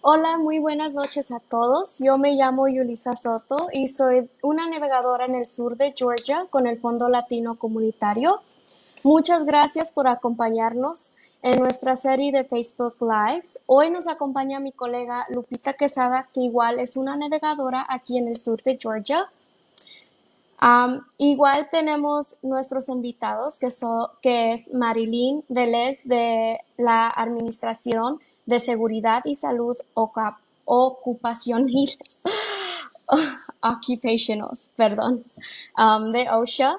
Hola, muy buenas noches a todos. Yo me llamo Yulisa Soto y soy una navegadora en el sur de Georgia con el Fondo Latino Comunitario. Muchas gracias por acompañarnos en nuestra serie de Facebook Lives. Hoy nos acompaña mi colega Lupita Quesada, que igual es una navegadora aquí en el sur de Georgia. igual tenemos nuestros invitados, que, son, que es Marilyn Vélez de la Administración de Seguridad y Salud Ocupacional, Occupationals, perdón, um, de OSHA.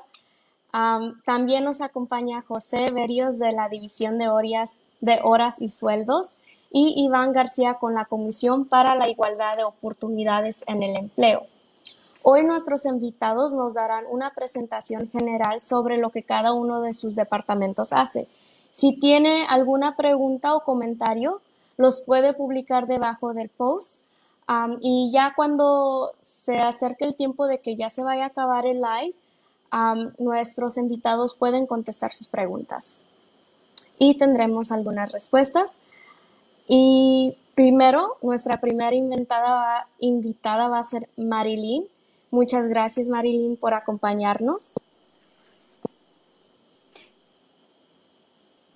Um, también nos acompaña José Berrios de la División de Horas, de Horas y Sueldos y Iván García con la Comisión para la Igualdad de Oportunidades en el Empleo. Hoy nuestros invitados nos darán una presentación general sobre lo que cada uno de sus departamentos hace. Si tiene alguna pregunta o comentario, los puede publicar debajo del post. y ya cuando se acerque el tiempo de que ya se vaya a acabar el live, nuestros invitados pueden contestar sus preguntas. Y tendremos algunas respuestas. Y primero, nuestra primera invitada invitada va a ser Marilyn. Muchas gracias, Marilyn, por acompañarnos.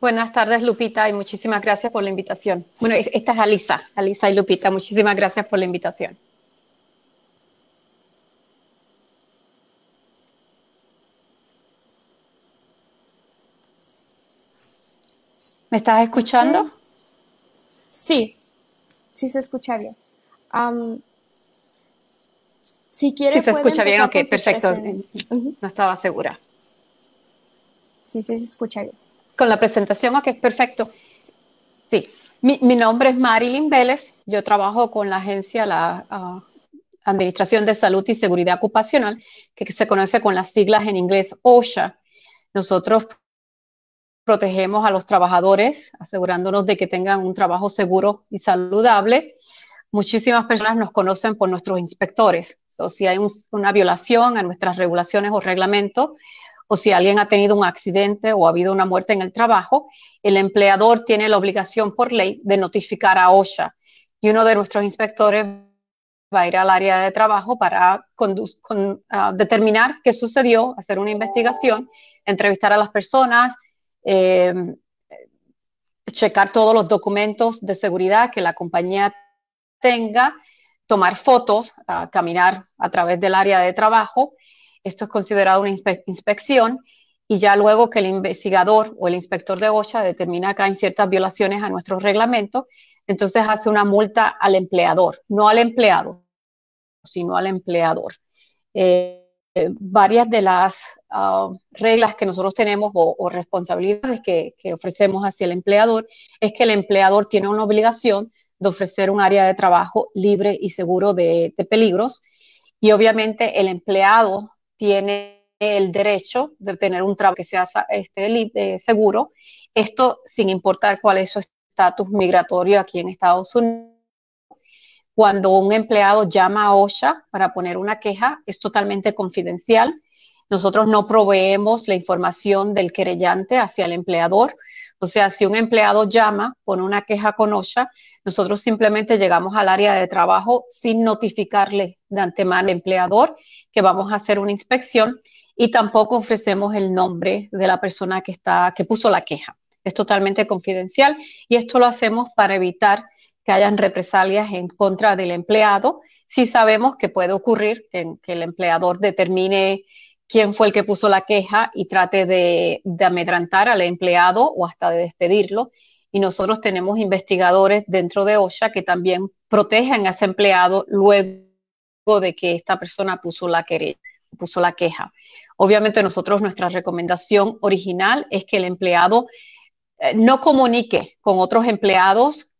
Buenas tardes, Lupita, y muchísimas gracias por la invitación. Bueno, esta es Alisa, Alisa y Lupita, muchísimas gracias por la invitación. ¿Me estás escuchando? Sí, sí se escucha bien. si quiere, sí se escucha bien, ok, perfecto. No estaba segura. Sí, sí se escucha bien. Con la presentación, ok, perfecto. Sí, mi, nombre es Marilyn Vélez, yo trabajo con la agencia, la ah, Administración de Salud y Seguridad Ocupacional, que se conoce con las siglas en inglés OSHA. Nosotros protegemos a los trabajadores, asegurándonos de que tengan un trabajo seguro y saludable. Muchísimas personas nos conocen por nuestros inspectores. O si hay una violación a nuestras regulaciones o reglamentos, o si alguien ha tenido un accidente o ha habido una muerte en el trabajo, el empleador tiene la obligación por ley de notificar a OSHA. Y uno de nuestros inspectores va a ir al área de trabajo para ah, determinar qué sucedió, hacer una investigación, entrevistar a las personas, em, checar todos los documentos de seguridad que la compañía tenga, tomar fotos, ah, caminar a través del área de trabajo esto es considerado una inspección y ya luego que el investigador o el inspector de OSHA determina que hay ciertas violaciones a nuestros reglamentos, entonces hace una multa al empleador, no al empleado, sino al empleador. Eh, varias de las ah, reglas que nosotros tenemos o, responsabilidades que, ofrecemos hacia el empleador es que el empleador tiene una obligación de ofrecer un área de trabajo libre y seguro de peligros y obviamente el empleado tiene el derecho de tener un trabajo que sea este, eh, seguro, esto sin importar cuál es su estatus migratorio aquí en Estados Unidos. Cuando un empleado llama a OSHA para poner una queja, es totalmente confidencial. Nosotros no proveemos la información del querellante hacia el empleador. O sea, si un empleado llama, pone una queja con OSHA, nosotros simplemente llegamos al área de trabajo sin notificarle de antemano al empleador que vamos a hacer una inspección y tampoco ofrecemos el nombre de la persona que está que puso la queja. Es totalmente confidencial y esto lo hacemos para evitar que hayan represalias en contra del empleado. Si sabemos que puede ocurrir que, el empleador determine quién fue el que puso la queja y trate de, de amedrantar al empleado o hasta de despedirlo y nosotros tenemos investigadores dentro de OSHA que también protegen a ese empleado luego de que esta persona puso la, puso la queja. Obviamente nosotros nuestra recomendación original es que el empleado eh, no comunique con otros empleados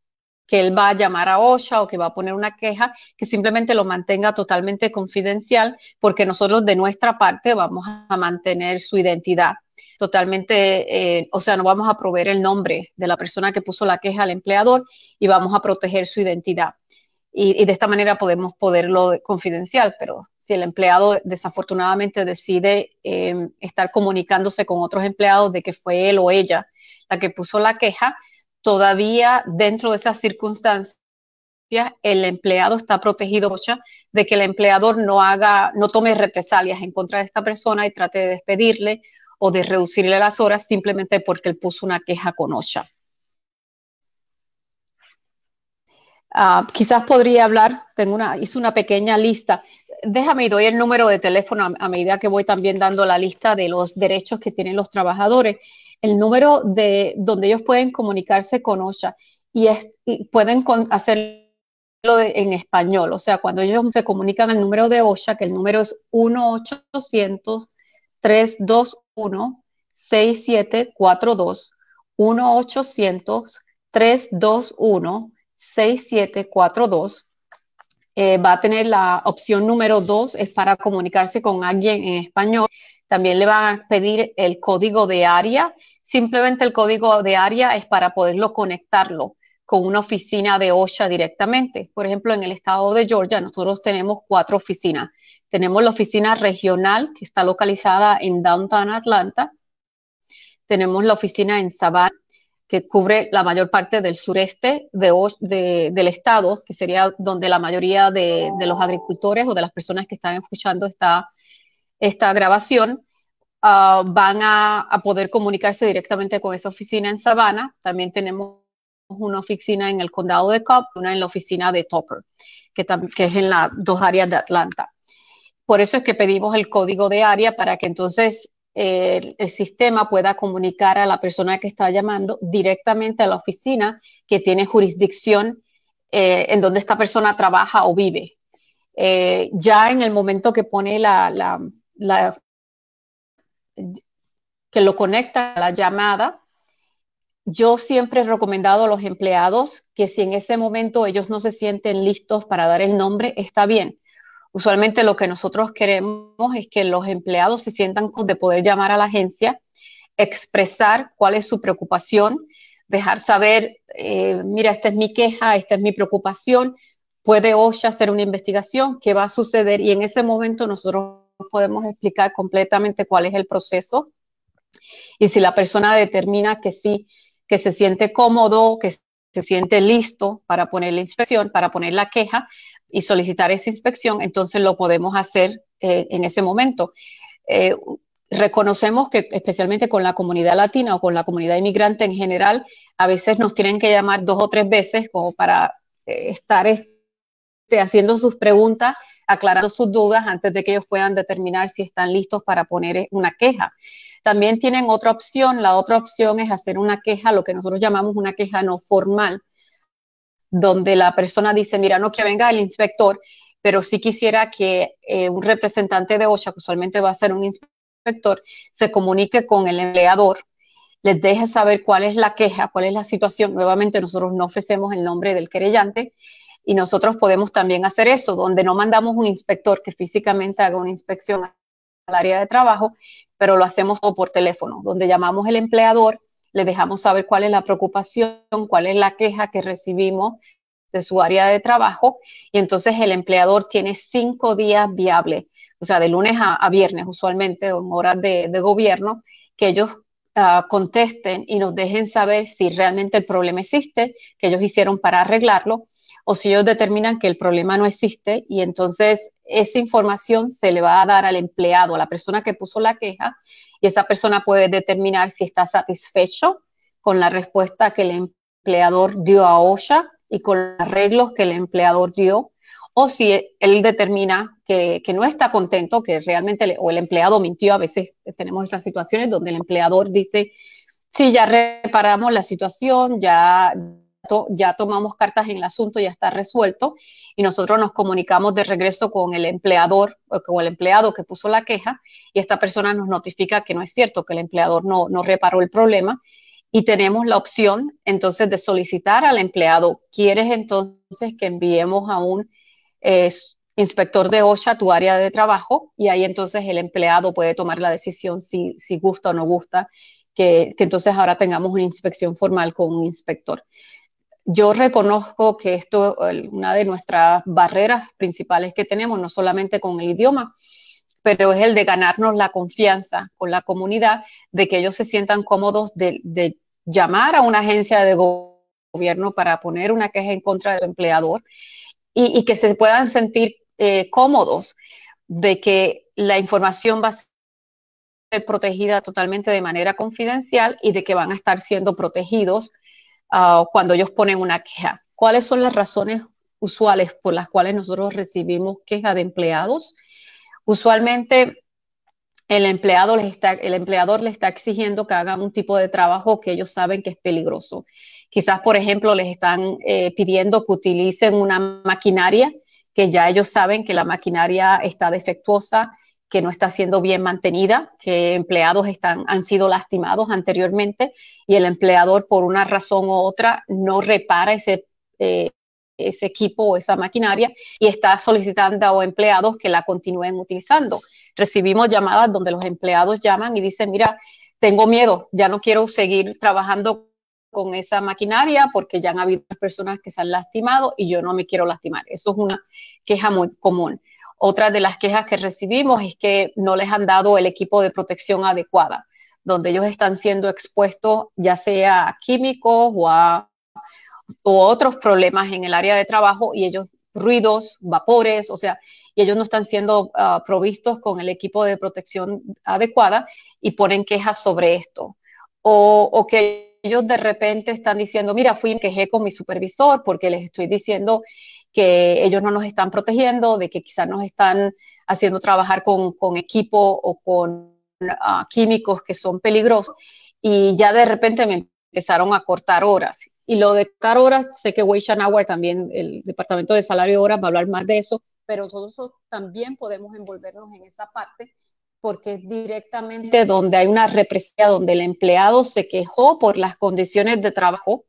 que él va a llamar a OSHA o que va a poner una queja, que simplemente lo mantenga totalmente confidencial, porque nosotros de nuestra parte vamos a mantener su identidad totalmente, eh, o sea, no vamos a proveer el nombre de la persona que puso la queja al empleador y vamos a proteger su identidad. Y, de esta manera podemos poderlo confidencial, pero si el empleado desafortunadamente decide em, estar comunicándose con otros empleados de que fue él o ella la que puso la queja, todavía dentro de esas circunstancias el empleado está protegido de que el empleador no haga, no tome represalias en contra de esta persona y trate de despedirle o de reducirle las horas simplemente porque él puso una queja con OSHA. Ah, quizás podría hablar, tengo una, hice una pequeña lista. Déjame y doy el número de teléfono a, medida que voy también dando la lista de los derechos que tienen los trabajadores. El número de donde ellos pueden comunicarse con OSHA y, pueden hacerlo en español. O sea, cuando ellos se comunican al número de OSHA, que el número es 1-800-321-6742, 1-800-321-6742. Eh, va a tener la opción número 2, es para comunicarse con alguien en español. También le van a pedir el código de área. Simplemente el código de área es para poderlo conectarlo con una oficina de OSHA directamente. Por ejemplo, en el estado de Georgia nosotros tenemos cuatro oficinas. Tenemos la oficina regional que está localizada en Downtown Atlanta. Tenemos la oficina en Savannah que cubre la mayor parte del sureste del estado, que sería donde la mayoría de, los agricultores o de las personas que están escuchando esta, esta grabación ah, van a, poder comunicarse directamente con esa oficina en Savannah. También tenemos una oficina en el condado de Cobb, una en la oficina de Tucker, que, que es en las dos áreas de Atlanta. Por eso es que pedimos el código de área para que entonces el, sistema pueda comunicar a la persona que está llamando directamente a la oficina que tiene jurisdicción eh, en donde esta persona trabaja o vive. Eh, ya en el momento que pone la, que lo conecta a la llamada, yo siempre he recomendado a los empleados que si en ese momento ellos no se sienten listos para dar el nombre, está bien. Usualmente lo que nosotros queremos es que los empleados se sientan con de poder llamar a la agencia, expresar cuál es su preocupación, dejar saber, eh, mira, esta es mi queja, esta es mi preocupación, puede OSHA hacer una investigación, qué va a suceder y en ese momento nosotros podemos explicar completamente cuál es el proceso y si la persona determina que sí que se siente cómodo, que se siente listo para poner la inspección, para poner la queja y solicitar esa inspección, entonces lo podemos hacer eh, en ese momento. Eh, reconocemos que especialmente con la comunidad latina o con la comunidad inmigrante en general, a veces nos tienen que llamar dos o tres veces como para eh, estar este, haciendo sus preguntas, aclarando sus dudas antes de que ellos puedan determinar si están listos para poner una queja. También tienen otra opción, la otra opción es hacer una queja, lo que nosotros llamamos una queja no formal, donde la persona dice, mira, no que venga el inspector, pero sí quisiera que eh, un representante de OSHA, que usualmente va a ser un inspector, se comunique con el empleador, les deje saber cuál es la queja, cuál es la situación. Nuevamente, nosotros no ofrecemos el nombre del querellante y nosotros podemos también hacer eso, donde no mandamos un inspector que físicamente haga una inspección al área de trabajo, pero lo hacemos por teléfono, donde llamamos al empleador, le dejamos saber cuál es la preocupación, cuál es la queja que recibimos de su área de trabajo y entonces el empleador tiene cinco días viables, o sea, de lunes a, viernes usualmente en horas de, gobierno, que ellos ah, contesten y nos dejen saber si realmente el problema existe, que ellos hicieron para arreglarlo o si ellos determinan que el problema no existe y entonces esa información se le va a dar al empleado, a la persona que puso la queja, y esa persona puede determinar si está satisfecho con la respuesta que el empleador dio a OSHA y con los arreglos que el empleador dio, o si él determina que, no está contento, que realmente, o el empleado mintió, a veces tenemos esas situaciones donde el empleador dice, sí, ya reparamos la situación, ya ya tomamos cartas en el asunto, ya está resuelto y nosotros nos comunicamos de regreso con el empleador o con el empleado que puso la queja y esta persona nos notifica que no es cierto, que el empleador no, no reparó el problema y tenemos la opción entonces de solicitar al empleado, ¿quieres entonces que enviemos a un inspector de OSHA tu área de trabajo? Y ahí entonces el empleado puede tomar la decisión si, si gusta o no gusta que, entonces ahora tengamos una inspección formal con un inspector. Yo reconozco que esto es una de nuestras barreras principales que tenemos, no solamente con el idioma, pero es el de ganarnos la confianza con la comunidad, de que ellos se sientan cómodos de, llamar a una agencia de gobierno para poner una queja en contra del empleador y, que se puedan sentir eh, cómodos de que la información va a ser protegida totalmente de manera confidencial y de que van a estar siendo protegidos ah, cuando ellos ponen una queja. ¿Cuáles son las razones usuales por las cuales nosotros recibimos quejas de empleados? Usualmente el empleado les está, el empleador le está exigiendo que hagan un tipo de trabajo que ellos saben que es peligroso. Quizás, por ejemplo, les están eh, pidiendo que utilicen una maquinaria que ya ellos saben que la maquinaria está defectuosa, que no está siendo bien mantenida, que empleados están, han sido lastimados anteriormente y el empleador por una razón u otra no repara ese, eh, ese equipo o esa maquinaria y está solicitando a empleados que la continúen utilizando. Recibimos llamadas donde los empleados llaman y dicen, mira, tengo miedo, ya no quiero seguir trabajando con esa maquinaria porque ya han habido personas que se han lastimado y yo no me quiero lastimar. Eso es una queja muy común. Otra de las quejas que recibimos es que no les han dado el equipo de protección adecuada, donde ellos están siendo expuestos ya sea a químicos o a otros problemas en el área de trabajo y ellos ruidos, vapores, o sea, y ellos no están siendo ah, provistos con el equipo de protección adecuada y ponen quejas sobre esto. O, o que ellos de repente están diciendo, mira, fui y quejé con mi supervisor porque les estoy diciendo que ellos no nos están protegiendo, de que quizás nos están haciendo trabajar con, equipo o con ah, químicos que son peligrosos. Y ya de repente me empezaron a cortar horas. Y lo de cortar horas, sé que Wage Hour también, el Departamento de Salario de Horas va a hablar más de eso, pero nosotros también podemos envolvernos en esa parte porque es directamente donde hay una represión, donde el empleado se quejó por las condiciones de trabajo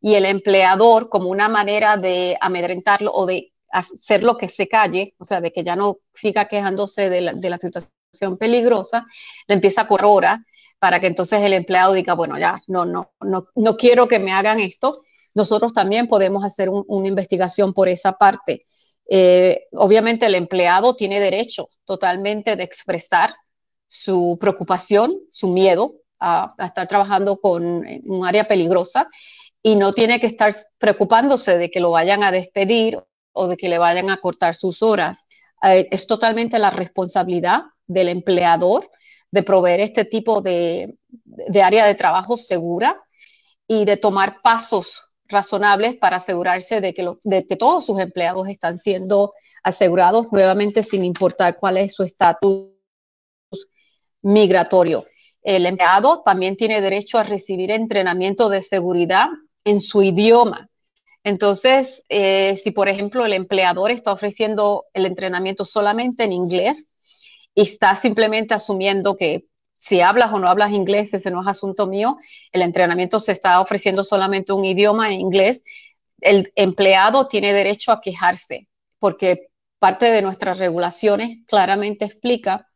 y el empleador, como una manera de amedrentarlo o de hacerlo que se calle, o sea, de que ya no siga quejándose de la, situación peligrosa, le empieza a correr para que entonces el empleado diga, bueno, ya, no, no, no, no quiero que me hagan esto. Nosotros también podemos hacer una investigación por esa parte. Eh, obviamente el empleado tiene derecho totalmente de expresar su preocupación, su miedo a, estar trabajando con un área peligrosa y no tiene que estar preocupándose de que lo vayan a despedir o de que le vayan a cortar sus horas. Eh, es totalmente la responsabilidad del empleador de proveer este tipo de, de área de trabajo segura y de tomar pasos razonables para asegurarse de que, de que todos sus empleados están siendo asegurados nuevamente sin importar cuál es su estatus migratorio. El empleado también tiene derecho a recibir entrenamiento de seguridad en su idioma. Entonces, eh, si por ejemplo el empleador está ofreciendo el entrenamiento solamente en inglés y está simplemente asumiendo que si hablas o no hablas inglés, ese no es asunto mío. El entrenamiento se está ofreciendo solamente un idioma inglés. El empleado tiene derecho a quejarse porque parte de nuestras regulaciones claramente explica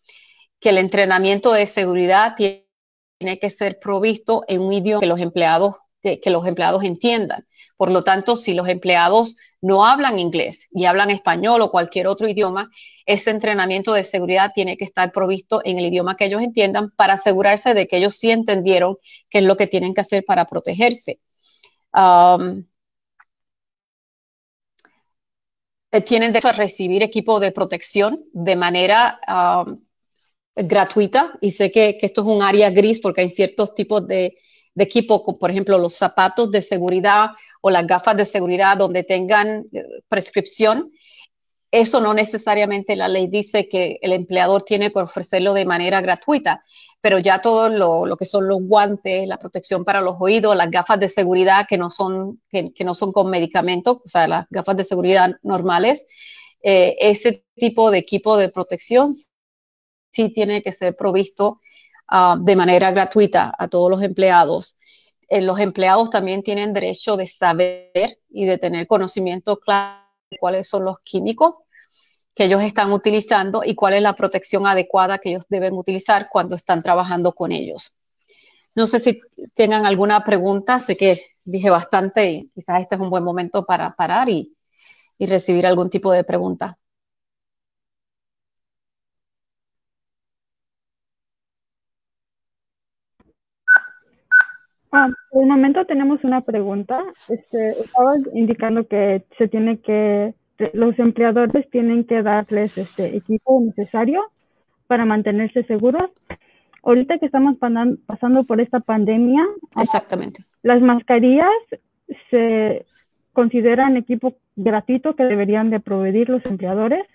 que el entrenamiento de seguridad tiene que ser provisto en un idioma que los empleados, que, los empleados entiendan. Por lo tanto, si los empleados no hablan inglés y hablan español o cualquier otro idioma, ese entrenamiento de seguridad tiene que estar provisto en el idioma que ellos entiendan para asegurarse de que ellos sí entendieron qué es lo que tienen que hacer para protegerse. Um, eh, tienen derecho a recibir equipo de protección de manera um, gratuita y sé que, esto es un área gris porque hay ciertos tipos de, de equipo, por ejemplo, los zapatos de seguridad o las gafas de seguridad donde tengan eh, prescripción eso no necesariamente la ley dice que el empleador tiene que ofrecerlo de manera gratuita, pero ya todo lo, que son los guantes, la protección para los oídos, las gafas de seguridad que no son, que, no son con medicamentos, o sea, las gafas de seguridad normales, eh, ese tipo de equipo de protección sí tiene que ser provisto ah, de manera gratuita a todos los empleados. Eh, los empleados también tienen derecho de saber y de tener conocimiento claro de cuáles son los químicos que ellos están utilizando y cuál es la protección adecuada que ellos deben utilizar cuando están trabajando con ellos. No sé si tengan alguna pregunta, sé que dije bastante y quizás este es un buen momento para parar y, y recibir algún tipo de pregunta. Ah, por el momento tenemos una pregunta. Este, estaba indicando que se tiene que, los empleadores tienen que darles este equipo necesario para mantenerse seguros. Ahorita que estamos pasando por esta pandemia, exactamente. Las mascarillas se consideran equipo gratuito que deberían de proveer los empleadores.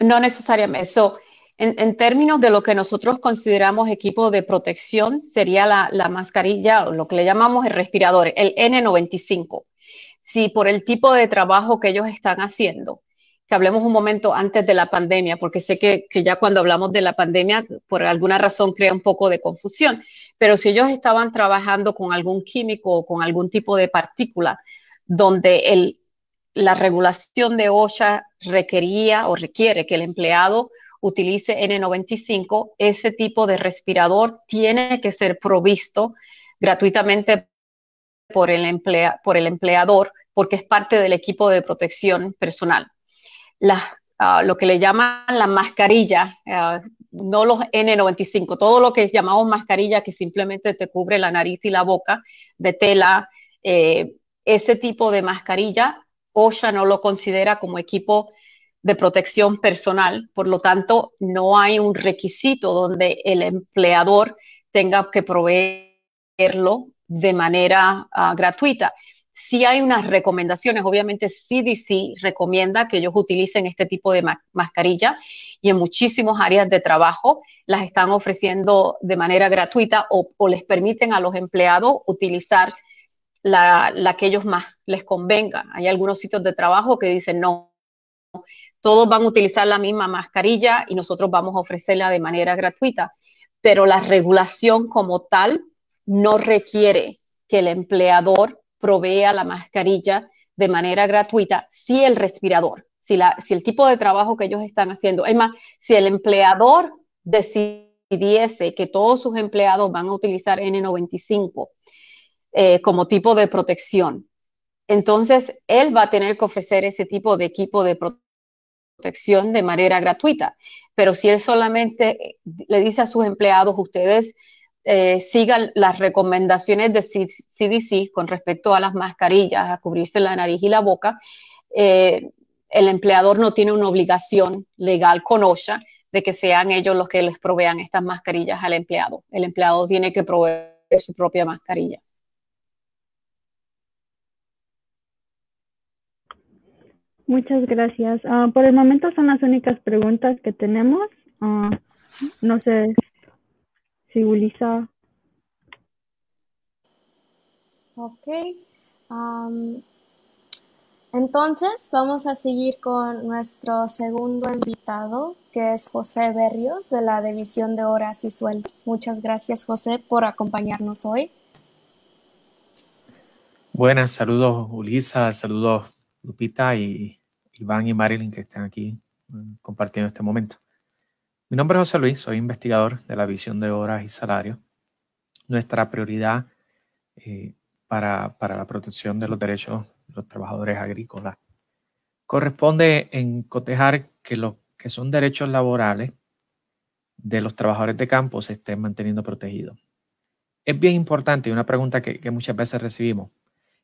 No necesariamente. eso en, términos de lo que nosotros consideramos equipo de protección, sería la, la mascarilla, o lo que le llamamos el respirador, el N95. Si por el tipo de trabajo que ellos están haciendo, que hablemos un momento antes de la pandemia, porque sé que, que, ya cuando hablamos de la pandemia, por alguna razón crea un poco de confusión, pero si ellos estaban trabajando con algún químico o con algún tipo de partícula donde el, la regulación de OSHA requería o requiere que el empleado utilice N95, ese tipo de respirador tiene que ser provisto gratuitamente por el, emplea, por el empleador porque es parte del equipo de protección personal. Ah, lo que le llaman la mascarilla, ah, no los N95, todo lo que llamamos mascarilla que simplemente te cubre la nariz y la boca de tela, eh, ese tipo de mascarilla, OSHA no lo considera como equipo de protección personal, por lo tanto, no hay un requisito donde el empleador tenga que proveerlo de manera ah, gratuita. Sí hay unas recomendaciones, obviamente CDC recomienda que ellos utilicen este tipo de mascarilla y en muchísimas áreas de trabajo las están ofreciendo de manera gratuita o, les permiten a los empleados utilizar la, la que ellos más les convenga. Hay algunos sitios de trabajo que dicen no, todos van a utilizar la misma mascarilla y nosotros vamos a ofrecerla de manera gratuita, pero la regulación como tal no requiere que el empleador provea la mascarilla de manera gratuita si el respirador, si, el tipo de trabajo que ellos están haciendo, es más, si el empleador decidiese que todos sus empleados van a utilizar N95 eh, como tipo de protección, entonces él va a tener que ofrecer ese tipo de equipo de protección protección de manera gratuita. Pero si él solamente le dice a sus empleados, ustedes eh, sigan las recomendaciones de CDC con respecto a las mascarillas, a cubrirse la nariz y la boca, eh, el empleador no tiene una obligación legal con OSHA de que sean ellos los que les provean estas mascarillas al empleado. El empleado tiene que proveer su propia mascarilla. Muchas gracias. Ah, por el momento son las únicas preguntas que tenemos. Ah, no sé si Ulisa. Ok. entonces vamos a seguir con nuestro segundo invitado, que es José Berrios de la División de Horas y Sueldos. Muchas gracias, José, por acompañarnos hoy. Buenas, saludos Ulisa, saludos Lupita y Iván y Marilyn que están aquí mm, compartiendo este momento. Mi nombre es José Luis, soy investigador de la visión de horas y salarios. Nuestra prioridad eh, para, para, la protección de los derechos de los trabajadores agrícolas corresponde en cotejar que lo que son derechos laborales de los trabajadores de campo se estén manteniendo protegidos. Es bien importante y una pregunta que, que muchas veces recibimos.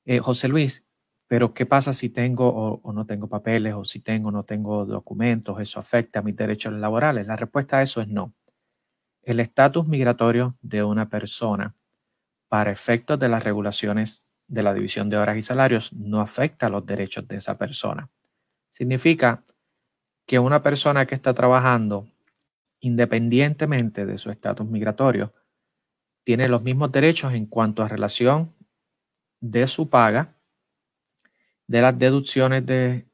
Eh, José Luis, pero ¿qué pasa si tengo o, no tengo papeles o si tengo o no tengo documentos? ¿Eso afecta a mis derechos laborales? La respuesta a eso es no. El estatus migratorio de una persona para efectos de las regulaciones de la división de horas y salarios no afecta los derechos de esa persona. Significa que una persona que está trabajando independientemente de su estatus migratorio tiene los mismos derechos en cuanto a relación de su paga de las deducciones de,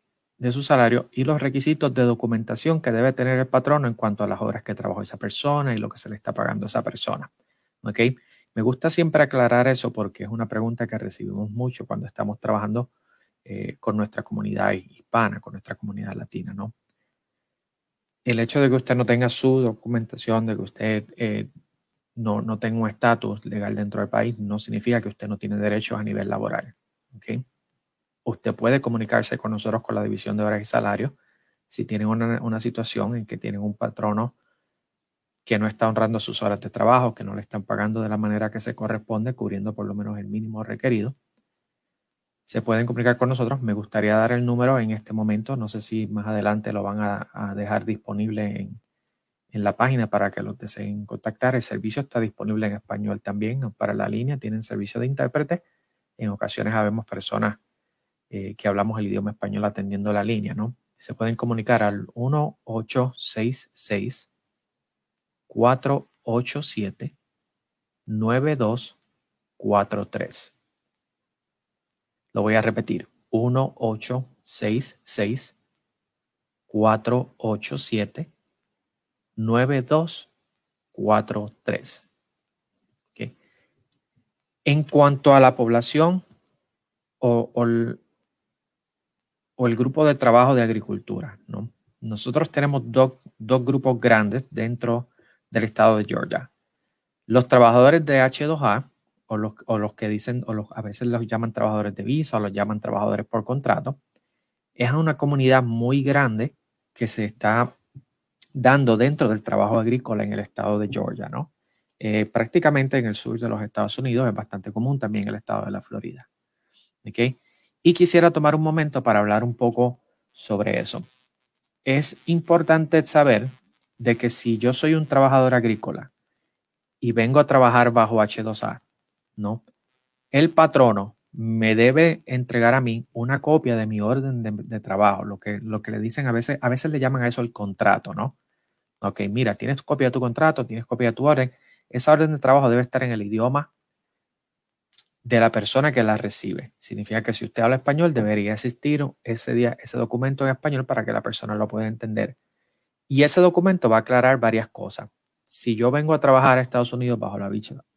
su salario y los requisitos de documentación que debe tener el patrono en cuanto a las horas que trabajó esa persona y lo que se le está pagando a esa persona. ¿Ok? Me gusta siempre aclarar eso porque es una pregunta que recibimos mucho cuando estamos trabajando eh, con nuestra comunidad hispana, con nuestra comunidad latina, ¿no? El hecho de que usted no tenga su documentación, de que usted eh, no, no tenga un estatus legal dentro del país, no significa que usted no tiene derechos a nivel laboral. ¿ok? Usted puede comunicarse con nosotros con la división de horas y salarios si tienen una, situación en que tienen un patrono que no está honrando sus horas de trabajo, que no le están pagando de la manera que se corresponde, cubriendo por lo menos el mínimo requerido, se pueden comunicar con nosotros. Me gustaría dar el número en este momento. No sé si más adelante lo van a, dejar disponible en, en, la página para que los deseen contactar. El servicio está disponible en español también para la línea. Tienen servicio de intérprete. En ocasiones habemos personas eh, que hablamos el idioma español atendiendo la línea, ¿no? Se pueden comunicar al 1866 487 9243. Lo voy a repetir. 1866 487 9243. Okay. En cuanto a la población o, el, o, el, grupo de trabajo de agricultura, ¿no? nosotros tenemos dos, dos grupos grandes dentro del estado de Georgia. Los trabajadores de H2A o los, o los que dicen, o los, a veces los llaman trabajadores de visa o los llaman trabajadores por contrato, es una comunidad muy grande que se está dando dentro del trabajo agrícola en el estado de Georgia, ¿no? Eh, prácticamente en el sur de los Estados Unidos es bastante común también el estado de la Florida. ¿Ok? Y quisiera tomar un momento para hablar un poco sobre eso. Es importante saber de que si yo soy un trabajador agrícola y vengo a trabajar bajo H2A, ¿no? El patrono me debe entregar a mí una copia de mi orden de, trabajo, lo que, lo que le dicen a veces, a veces le llaman a eso el contrato, ¿no? Ok, mira, tienes copia de tu contrato, tienes copia de tu orden. Esa orden de trabajo debe estar en el idioma de la persona que la recibe. Significa que si usted habla español, debería existir ese, día, ese documento en español para que la persona lo pueda entender. Y ese documento va a aclarar varias cosas. Si yo vengo a trabajar a Estados Unidos bajo la,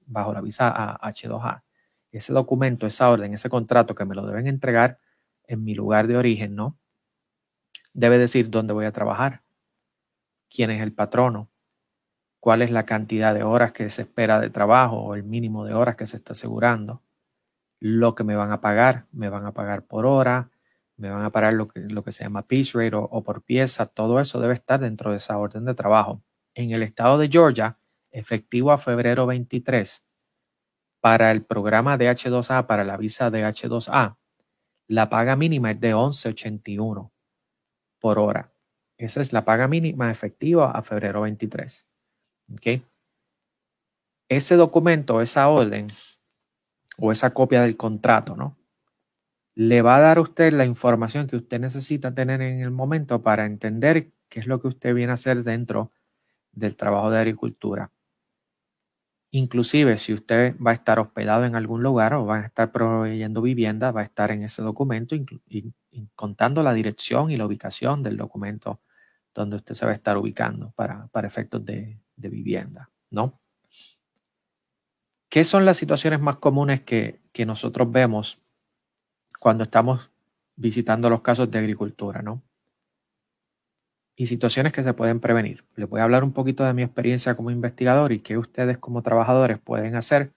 bajo la visa H2A, ese documento, esa orden, ese contrato que me lo deben entregar en mi lugar de origen, ¿no? Debe decir dónde voy a trabajar, quién es el patrono, cuál es la cantidad de horas que se espera de trabajo o el mínimo de horas que se está asegurando, lo que me van a pagar, me van a pagar por hora, me van a pagar lo que, lo que se llama piece rate o, por pieza, todo eso debe estar dentro de esa orden de trabajo. En el estado de Georgia, efectivo a febrero 23, para el programa de H2A, para la visa de H2A, la paga mínima es de 11.81 por hora. Esa es la paga mínima efectiva a febrero 23. ¿Okay? Ese documento, esa orden o esa copia del contrato, ¿no? le va a dar a usted la información que usted necesita tener en el momento para entender qué es lo que usted viene a hacer dentro del trabajo de agricultura. Inclusive si usted va a estar hospedado en algún lugar o va a estar proveyendo vivienda, va a estar en ese documento y, contando la dirección y la ubicación del documento donde usted se va a estar ubicando para, efectos de, de, vivienda, ¿no? ¿Qué son las situaciones más comunes que, nosotros vemos cuando estamos visitando los casos de agricultura, ¿no? Y situaciones que se pueden prevenir. Les voy a hablar un poquito de mi experiencia como investigador y qué ustedes como trabajadores pueden hacer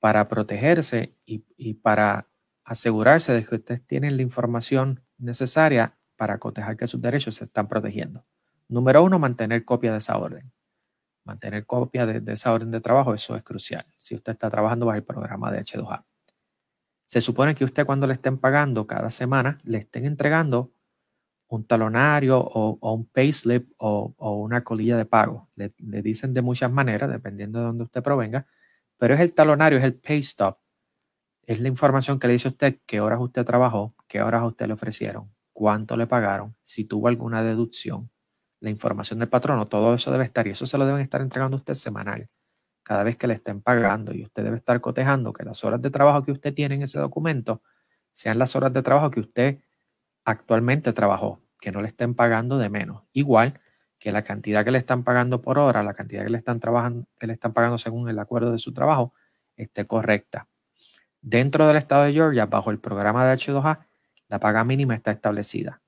para protegerse y, para asegurarse de que ustedes tienen la información necesaria para cotejar que sus derechos se están protegiendo. Número uno, mantener copia de esa orden. Mantener copia de, esa orden de trabajo, eso es crucial. Si usted está trabajando bajo el programa de H2A. Se supone que usted cuando le estén pagando cada semana, le estén entregando un talonario o, un payslip o, o, una colilla de pago. Le, dicen de muchas maneras, dependiendo de dónde usted provenga, pero es el talonario, es el pay stop. Es la información que le dice a usted qué horas usted trabajó, qué horas a usted le ofrecieron, cuánto le pagaron, si tuvo alguna deducción, la información del patrono, todo eso debe estar y eso se lo deben estar entregando a usted semanal cada vez que le estén pagando y usted debe estar cotejando que las horas de trabajo que usted tiene en ese documento sean las horas de trabajo que usted actualmente trabajó, que no le estén pagando de menos. Igual que la cantidad que le están pagando por hora, la cantidad que le están trabajando, que le están pagando según el acuerdo de su trabajo, esté correcta. Dentro del estado de Georgia, bajo el programa de H2A, la paga mínima está establecida.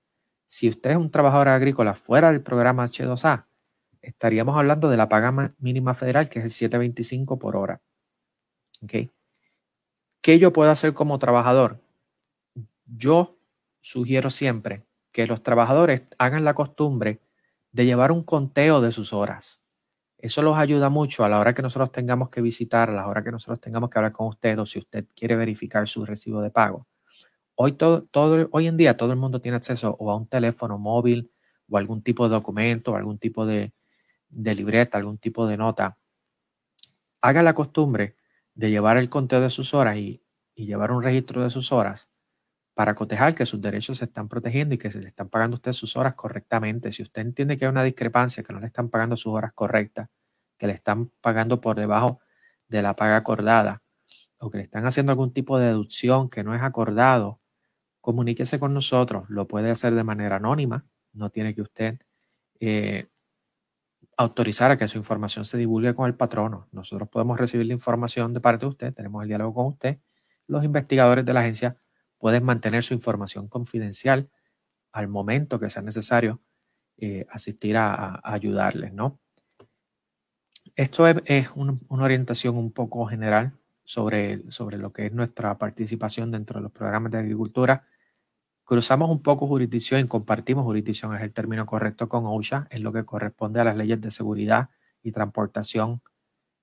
Si usted es un trabajador agrícola fuera del programa H2A, estaríamos hablando de la paga mínima federal, que es el 725 por hora. ¿Okay? ¿Qué yo puedo hacer como trabajador? Yo sugiero siempre que los trabajadores hagan la costumbre de llevar un conteo de sus horas. Eso los ayuda mucho a la hora que nosotros tengamos que visitar, a la hora que nosotros tengamos que hablar con usted o si usted quiere verificar su recibo de pago. Hoy, todo, todo, hoy en día todo el mundo tiene acceso o a un teléfono móvil o algún tipo de documento, o algún tipo de, libreta, algún tipo de nota. Haga la costumbre de llevar el conteo de sus horas y, y llevar un registro de sus horas para cotejar que sus derechos se están protegiendo y que se le están pagando a usted sus horas correctamente. Si usted entiende que hay una discrepancia, que no le están pagando sus horas correctas, que le están pagando por debajo de la paga acordada o que le están haciendo algún tipo de deducción que no es acordado, comuníquese con nosotros. Lo puede hacer de manera anónima. No tiene que usted eh, autorizar a que su información se divulgue con el patrono. Nosotros podemos recibir la información de parte de usted, tenemos el diálogo con usted. Los investigadores de la agencia pueden mantener su información confidencial al momento que sea necesario eh, asistir a, ayudarles, ¿no? Esto es, una orientación un poco general sobre, sobre lo que es nuestra participación dentro de los programas de agricultura. Cruzamos un poco jurisdicción y compartimos jurisdicción, es el término correcto con OSHA, es lo que corresponde a las leyes de seguridad y transportación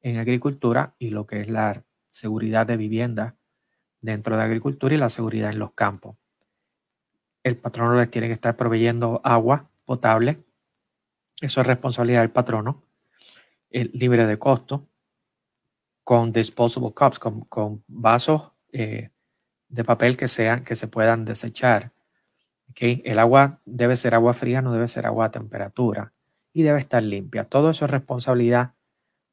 en agricultura y lo que es la seguridad de vivienda dentro de agricultura y la seguridad en los campos. El patrono les tiene que estar proveyendo agua potable. Eso es responsabilidad del patrono, libre de costo, con disposable cups, con, vasos eh, de papel que, sean, que se puedan desechar. ¿Okay? El agua debe ser agua fría, no debe ser agua a temperatura y debe estar limpia. Todo eso es responsabilidad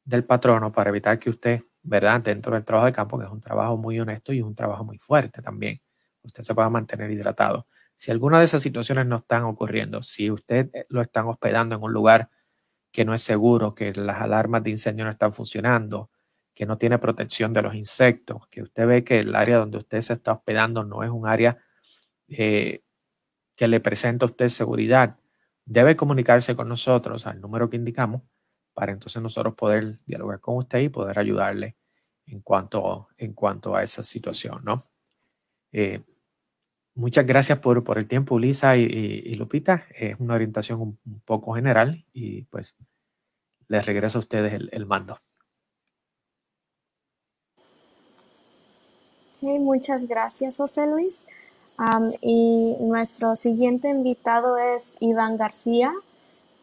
del patrono para evitar que usted ¿verdad? Dentro del trabajo de campo, que es un trabajo muy honesto y un trabajo muy fuerte también. Usted se pueda mantener hidratado. Si alguna de esas situaciones no están ocurriendo, si usted eh, lo están hospedando en un lugar que no es seguro, que las alarmas de incendio no están funcionando, que no tiene protección de los insectos, que usted ve que el área donde usted se está hospedando no es un área eh, que le presenta a usted seguridad, debe comunicarse con nosotros al número que indicamos para entonces nosotros poder dialogar con usted y poder ayudarle en cuanto, en cuanto a esa situación, ¿no? Eh, muchas gracias por, por, el tiempo, Lisa y, Lupita. Es una orientación un, poco general y pues les regreso a ustedes el, mando. Muchas gracias, José Luis. y nuestro siguiente invitado es Iván García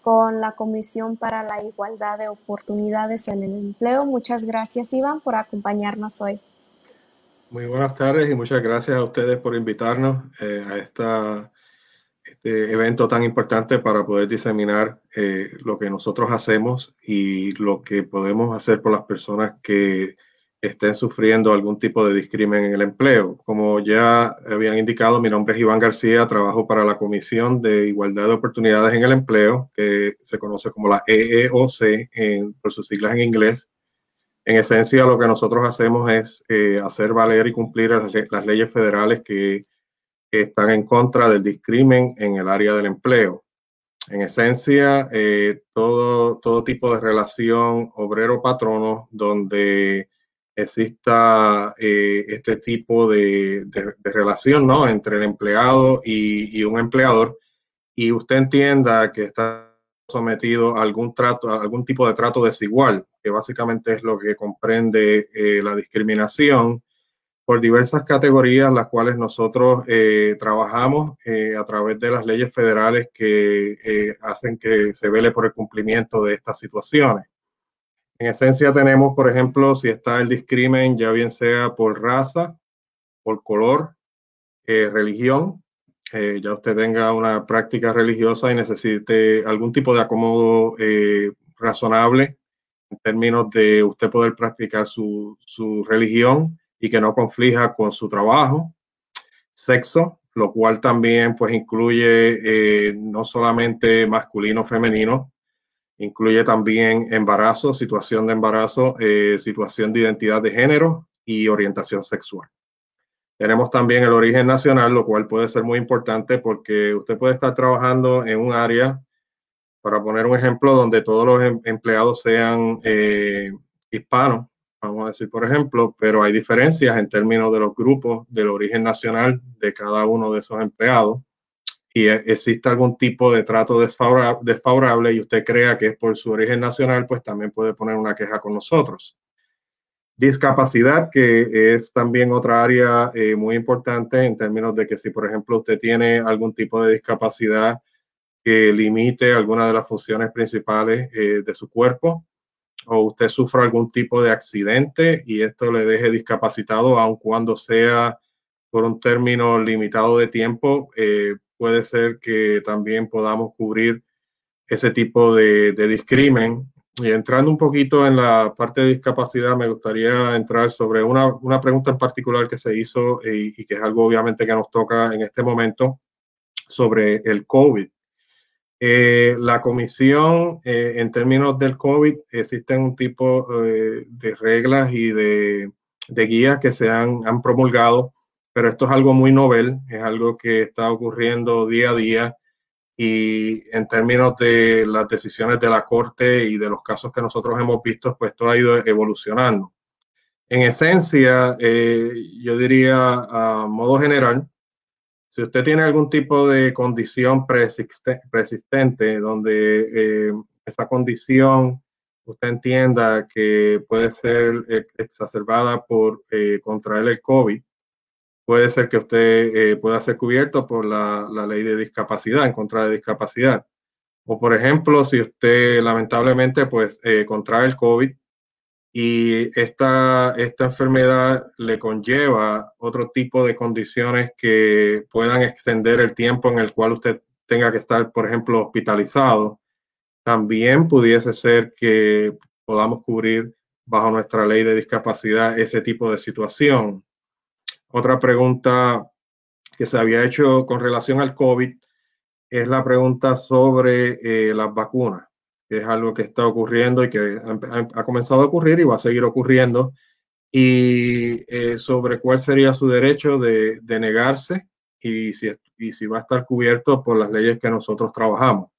con la Comisión para la Igualdad de Oportunidades en el Empleo. Muchas gracias, Iván, por acompañarnos hoy. Muy buenas tardes y muchas gracias a ustedes por invitarnos eh, a esta, este evento tan importante para poder diseminar eh, lo que nosotros hacemos y lo que podemos hacer por las personas que estén sufriendo algún tipo de discrimen en el empleo. Como ya habían indicado, mi nombre es Iván García, trabajo para la Comisión de Igualdad de Oportunidades en el Empleo, que se conoce como la EEOC por sus siglas en inglés. En esencia, lo que nosotros hacemos es eh, hacer valer y cumplir las, leyes federales que, están en contra del discrimen en el área del empleo. En esencia, eh, todo, todo tipo de relación obrero-patrono donde exista eh, este tipo de, relación ¿no? entre el empleado y, un empleador y usted entienda que está sometido a algún trato, algún tipo de trato desigual, que básicamente es lo que comprende eh, la discriminación por diversas categorías, las cuales nosotros eh, trabajamos a través de las leyes federales que hacen que se vele por el cumplimiento de estas situaciones. En esencia tenemos, por ejemplo, si está el discrimen, ya bien sea por raza, por color, eh, religión, eh, ya usted tenga una práctica religiosa y necesite algún tipo de acomodo eh, razonable en términos de usted poder practicar su, su religión y que no conflija con su trabajo, sexo, lo cual también pues incluye no solamente masculino, femenino, Incluye también embarazo, situación de embarazo, eh, situación de identidad de género y orientación sexual. Tenemos también el origen nacional, lo cual puede ser muy importante porque usted puede estar trabajando en un área, para poner un ejemplo, donde todos los em, empleados sean eh, hispanos, vamos a decir, por ejemplo, pero hay diferencias en términos de los grupos del origen nacional de cada uno de esos empleados. Y e, existe algún tipo de trato desfavorable y usted crea que es por su origen nacional, pues también puede poner una queja con nosotros. Discapacidad, que es también otra área eh, muy importante en términos de que si, por ejemplo, usted tiene algún tipo de discapacidad que limite alguna de las funciones principales eh, de su cuerpo, o usted sufra algún tipo de accidente y esto le deje discapacitado, aun cuando sea por un término limitado de tiempo, eh, puede ser que también podamos cubrir ese tipo de, de discrimen y entrando un poquito en la parte de discapacidad, me gustaría entrar sobre una, una pregunta en particular que se hizo y, y, que es algo obviamente que nos toca en este momento sobre el COVID. Eh, la comisión, eh, en términos del COVID, existen un tipo eh, de reglas y de, de guías que se han promulgado, pero esto es algo muy novel, es algo que está ocurriendo día a día y en términos de las decisiones de la Corte y de los casos que nosotros hemos visto, pues todo ha ido evolucionando. En esencia, eh, yo diría a modo general, si usted tiene algún tipo de condición persistente donde eh, esa condición usted entienda que puede ser exacerbada por eh, contraer el COVID, puede ser que usted eh, pueda ser cubierto por la, ley de discapacidad, en contra de discapacidad. O por ejemplo, si usted lamentablemente pues eh, contrae el COVID y esta, esta enfermedad le conlleva otro tipo de condiciones que puedan extender el tiempo en el cual usted tenga que estar, por ejemplo, hospitalizado, también pudiese ser que podamos cubrir bajo nuestra ley de discapacidad ese tipo de situación. Otra pregunta que se había hecho con relación al COVID es la pregunta sobre eh, las vacunas, es algo que está ocurriendo y que ha, comenzado a ocurrir y va a seguir ocurriendo, y eh, sobre cuál sería su derecho de, de negarse y si, y si va a estar cubierto por las leyes que nosotros trabajamos.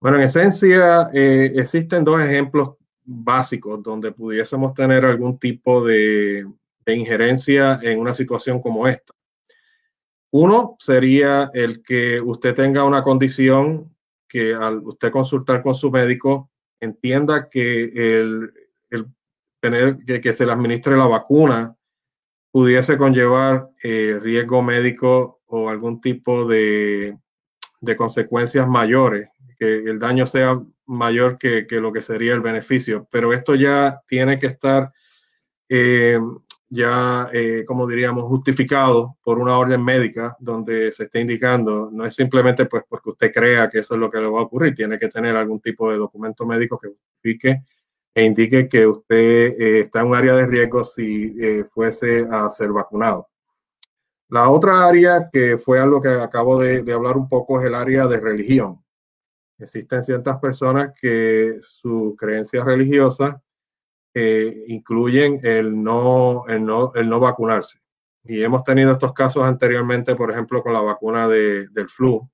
Bueno, en esencia, eh, existen dos ejemplos básicos donde pudiésemos tener algún tipo de, de injerencia en una situación como esta. Uno sería el que usted tenga una condición que al usted consultar con su médico entienda que el, el tener que, que, se le administre la vacuna pudiese conllevar eh, riesgo médico o algún tipo de, de, consecuencias mayores, que el daño sea mayor que, que, lo que sería el beneficio. Pero esto ya tiene que estar eh, ya, eh, como diríamos, justificado por una orden médica donde se está indicando, no es simplemente pues porque usted crea que eso es lo que le va a ocurrir, tiene que tener algún tipo de documento médico que justifique e indique que usted eh, está en un área de riesgo si eh, fuese a ser vacunado. La otra área que fue algo que acabo de, de hablar un poco es el área de religión. Existen ciertas personas que sus creencias religiosas eh, incluyen el no, el, no, el no vacunarse. Y hemos tenido estos casos anteriormente, por ejemplo, con la vacuna de, del flu,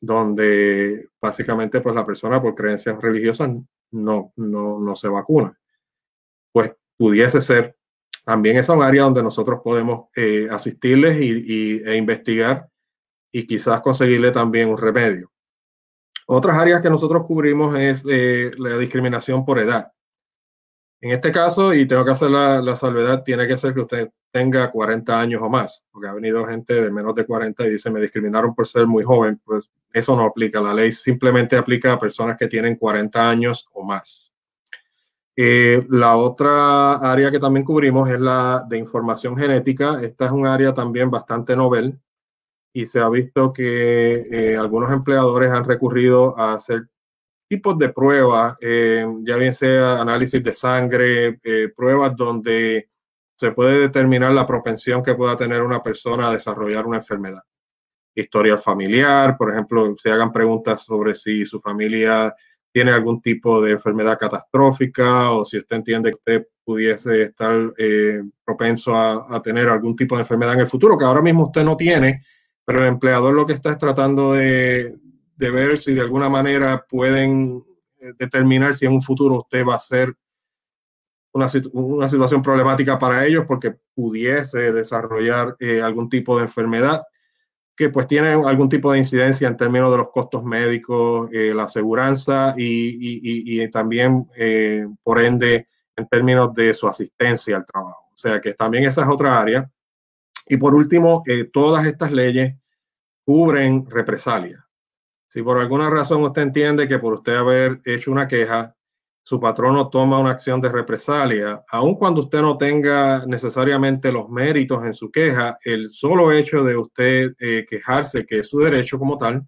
donde básicamente pues la persona por creencias religiosas no, no, no se vacuna. Pues pudiese ser también es un área donde nosotros podemos eh, asistirles y, y, e investigar y quizás conseguirle también un remedio. Otras áreas que nosotros cubrimos es eh, la discriminación por edad. En este caso, y tengo que hacer la, la, salvedad, tiene que ser que usted tenga 40 años o más, porque ha venido gente de menos de 40 y dice, me discriminaron por ser muy joven, pues eso no aplica. La ley simplemente aplica a personas que tienen 40 años o más. Eh, la otra área que también cubrimos es la de información genética. Esta es un área también bastante novel y se ha visto que eh, algunos empleadores han recurrido a hacer tipos de pruebas, eh, ya bien sea análisis de sangre, eh, pruebas donde se puede determinar la propensión que pueda tener una persona a desarrollar una enfermedad. Historial familiar, por ejemplo, se hagan preguntas sobre si su familia tiene algún tipo de enfermedad catastrófica o si usted entiende que usted pudiese estar eh, propenso a, a, tener algún tipo de enfermedad en el futuro, que ahora mismo usted no tiene, pero el empleador lo que está es tratando de, de ver si de alguna manera pueden eh, determinar si en un futuro usted va a ser una, una situación problemática para ellos porque pudiese desarrollar eh, algún tipo de enfermedad. que pues tienen algún tipo de incidencia en términos de los costos médicos, eh, la aseguranza y, y, también, eh, por ende, en términos de su asistencia al trabajo. O sea que también esa es otra área. Y por último, todas estas leyes cubren represalias. Si por alguna razón usted entiende que por usted haber hecho una queja, su patrono toma una acción de represalia, aun cuando usted no tenga necesariamente los méritos en su queja, el solo hecho de usted eh, quejarse, que es su derecho como tal,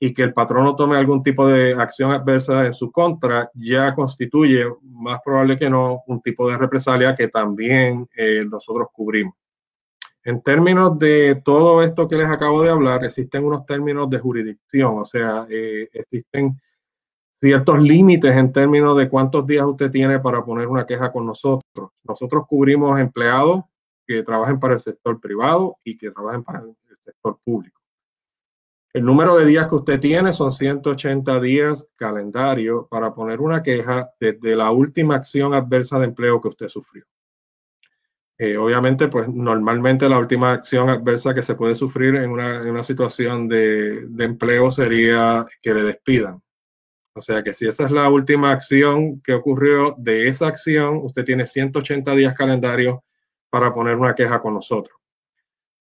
y que el patrono tome algún tipo de acción adversa en su contra, ya constituye, más probable que no, un tipo de represalia que también eh, nosotros cubrimos. En términos de todo esto que les acabo de hablar, existen unos términos de jurisdicción, o sea, eh, existen ciertos límites en términos de cuántos días usted tiene para poner una queja con nosotros. Nosotros cubrimos empleados que trabajen para el sector privado y que trabajen para el sector público. El número de días que usted tiene son 180 días calendario para poner una queja desde la última acción adversa de empleo que usted sufrió. Eh, obviamente, pues normalmente la última acción adversa que se puede sufrir en una, situación de, de, empleo sería que le despidan. O sea que si esa es la última acción que ocurrió de esa acción, usted tiene 180 días calendario para poner una queja con nosotros.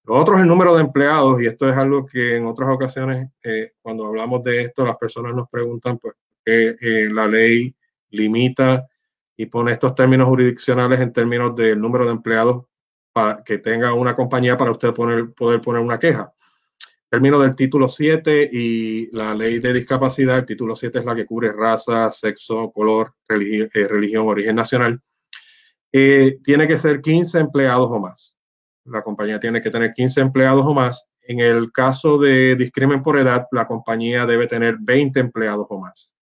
Lo otro es el número de empleados y esto es algo que en otras ocasiones eh, cuando hablamos de esto las personas nos preguntan pues que eh, la ley limita y pone estos términos jurisdiccionales en términos del número de empleados para que tenga una compañía para usted poner, poder poner una queja término del título 7 y la ley de discapacidad, el título 7 es la que cubre raza, sexo, color, religión, eh, religión origen nacional, eh, tiene que ser 15 empleados o más. La compañía tiene que tener 15 empleados o más. En el caso de discrimen por edad, la compañía debe tener 20 empleados o más.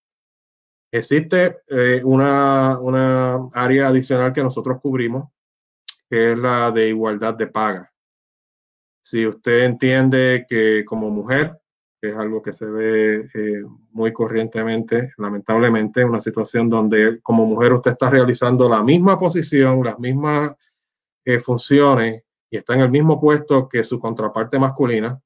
Existe eh, una, una área adicional que nosotros cubrimos, que es la de igualdad de paga. Si usted entiende que como mujer, que es algo que se ve eh, muy corrientemente, lamentablemente, una situación donde como mujer usted está realizando la misma posición, las mismas eh, funciones y está en el mismo puesto que su contraparte masculina,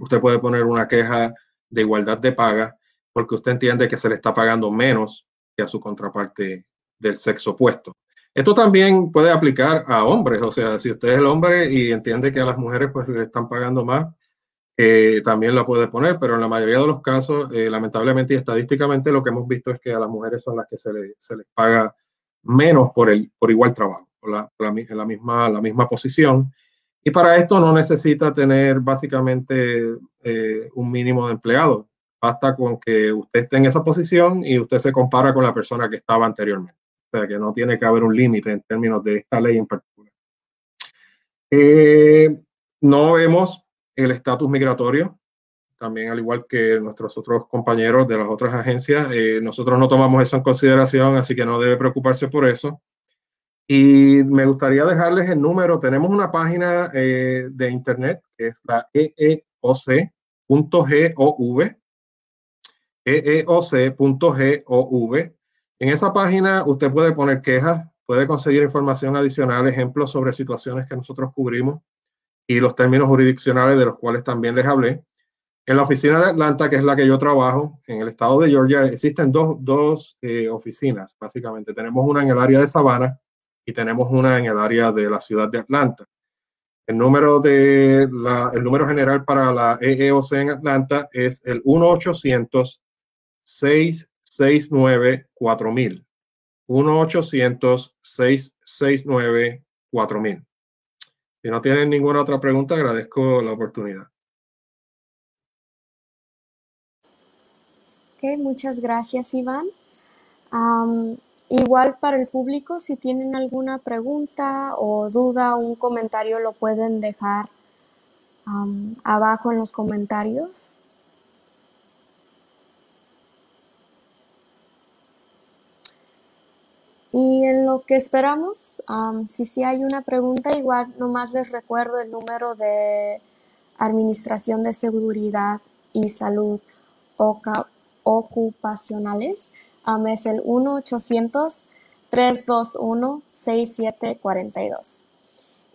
usted puede poner una queja de igualdad de paga porque usted entiende que se le está pagando menos que a su contraparte del sexo opuesto. Esto también puede aplicar a hombres, o sea, si usted es el hombre y entiende que a las mujeres pues le están pagando más, eh, también la puede poner, pero en la mayoría de los casos, eh, lamentablemente y estadísticamente, lo que hemos visto es que a las mujeres son las que se, se les paga menos por, el, por igual trabajo, por la, la, misma, la misma posición. Y para esto no necesita tener básicamente eh, un mínimo de empleados. Basta con que usted esté en esa posición y usted se compara con la persona que estaba anteriormente sea que no tiene que haber un límite en términos de esta ley en particular. Eh, no vemos el estatus migratorio, también al igual que nuestros otros compañeros de las otras agencias, eh, nosotros no tomamos eso en consideración, así que no debe preocuparse por eso. Y me gustaría dejarles el número. Tenemos una página eh, de internet que es la eeoc.gov, eeoc.gov, en esa página usted puede poner quejas, puede conseguir información adicional, ejemplos sobre situaciones que nosotros cubrimos y los términos jurisdiccionales de los cuales también les hablé. En la oficina de Atlanta, que es la que yo trabajo, en el estado de Georgia, existen dos, dos eh, oficinas, básicamente. Tenemos una en el área de Savannah y tenemos una en el área de la ciudad de Atlanta. El número, de la, el número general para la EEOC en Atlanta es el 1 800 6 669 4000. 1-800-669-4000. Si no tienen ninguna otra pregunta, agradezco la oportunidad. Ok, muchas gracias, Iván. igual para el público, si tienen alguna pregunta o duda o un comentario, lo pueden dejar abajo en los comentarios. Y en lo que esperamos, si sí hay una pregunta, igual nomás les recuerdo el número de Administración de Seguridad y Salud Ocupacionales. es el 1-800-321-6742.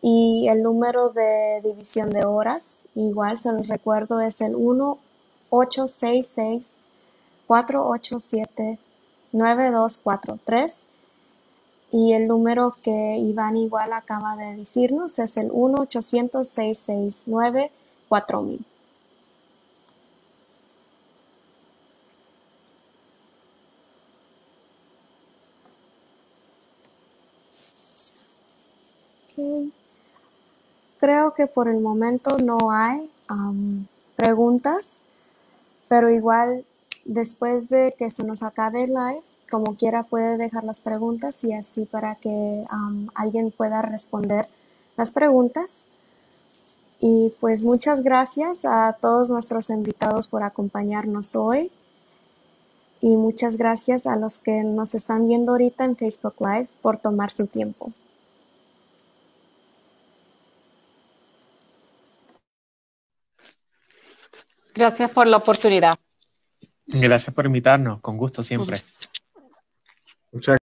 Y el número de división de horas, igual se los recuerdo, es el 1-866-487-9243. Y el número que Iván igual acaba de decirnos es el 1-800-669-4000. Creo que por el momento no hay preguntas, pero igual después de que se nos acabe el live, como quiera puede dejar las preguntas y así para que alguien pueda responder las preguntas. Y pues muchas gracias a todos nuestros invitados por acompañarnos hoy. Y muchas gracias a los que nos están viendo ahorita en Facebook Live por tomar su tiempo. Gracias por la oportunidad. Gracias por invitarnos, con gusto siempre. Muchas